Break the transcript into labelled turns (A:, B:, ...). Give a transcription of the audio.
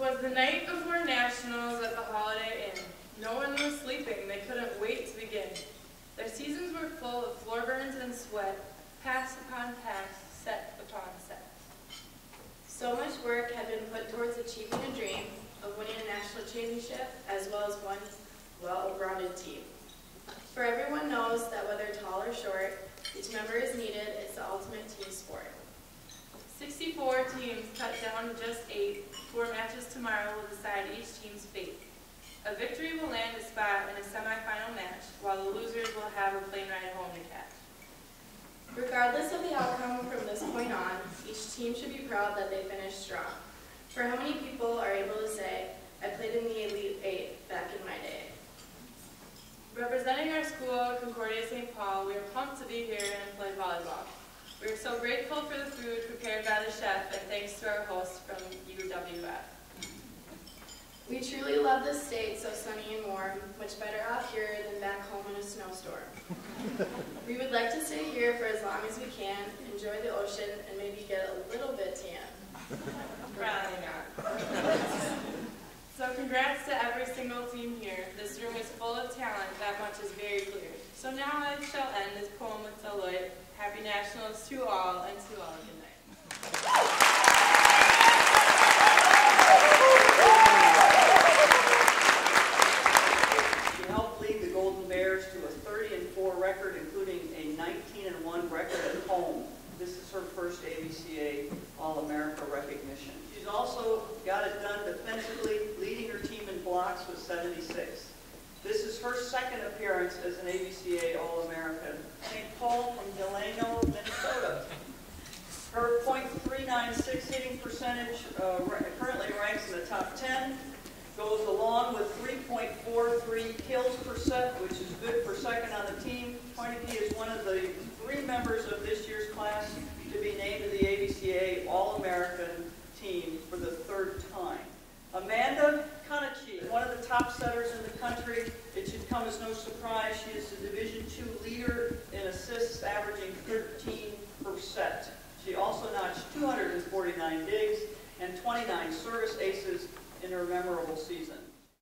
A: 'Twas the night before nationals at the Holiday Inn. No one was sleeping, they couldn't wait to begin. Their seasons were full of floor burns and sweat, pass upon pass, set upon set.
B: So much work had been put towards achieving a dream of winning a national championship as well as one well-rounded team. For everyone knows that whether tall or short, each member is needed. It's the ultimate team sport.
A: 64 teams cut down to just eight. Four matches tomorrow will decide each team's fate. A victory will land a spot in a semifinal match, while the losers will have a plane ride home to catch.
B: Regardless of the outcome from this point on, each team should be proud that they finished strong. For how many people are able to say, I played in the Elite Eight back in my day?
A: Representing our school, Concordia St. Paul, we are pumped to be here and play volleyball. We are so grateful for the food
B: We truly love this state so sunny and warm, much better off here than back home in a snowstorm. we would like to stay here for as long as we can, enjoy the ocean, and maybe get a little bit tan.
A: Probably not. So congrats to every single team here. This room is full of talent, that much is very clear. So now I shall end this poem with delight. Happy Nationals to all and to all good night.
C: She helped Bears to a 30 and 4 record, including a 19 and 1 record at home. This is her first AVCA All-America recognition. She's also got it done defensively, leading her team in blocks with 76. This is her second appearance as an AVCA All-American. St. Paul from Delano, Minnesota. Her .396 hitting percentage uh, currently ranks in the top 10 goes along with 3.43 kills per set, which is good for second on the team. 20P is one of the three members of this year's class to be named to the AVCA All-American team for the third time. Amanda Konetchy, one of the top setters in the country. It should come as no surprise. She is the Division II leader in assists, averaging 13 per set. She also notched 249 digs and 29 service aces in her memorable season.